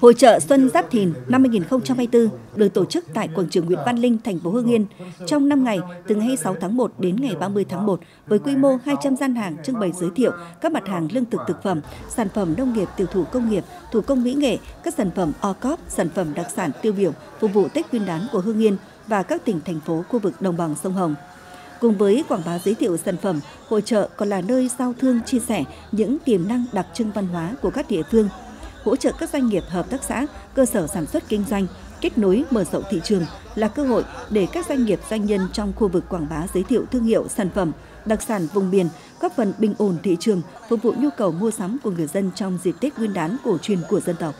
Hội trợ Xuân Giáp Thìn năm 2024 được tổ chức tại quảng trường Nguyễn Văn Linh, thành phố Hưng Yên trong 5 ngày từ ngày 26 tháng 1 đến ngày 30 tháng 1 với quy mô 200 gian hàng trưng bày giới thiệu các mặt hàng lương thực thực phẩm, sản phẩm nông nghiệp tiêu thụ công nghiệp, thủ công mỹ nghệ, các sản phẩm OCOP, sản phẩm đặc sản tiêu biểu phục vụ Tết Nguyên đán của Hưng Yên và các tỉnh thành phố khu vực đồng bằng sông Hồng. Cùng với quảng bá giới thiệu sản phẩm, hội trợ còn là nơi giao thương chia sẻ những tiềm năng đặc trưng văn hóa của các địa phương, hỗ trợ các doanh nghiệp hợp tác xã, cơ sở sản xuất kinh doanh, kết nối mở rộng thị trường là cơ hội để các doanh nghiệp doanh nhân trong khu vực quảng bá giới thiệu thương hiệu sản phẩm, đặc sản vùng miền, góp phần bình ổn thị trường, phục vụ nhu cầu mua sắm của người dân trong dịp Tết Nguyên đán cổ truyền của dân tộc.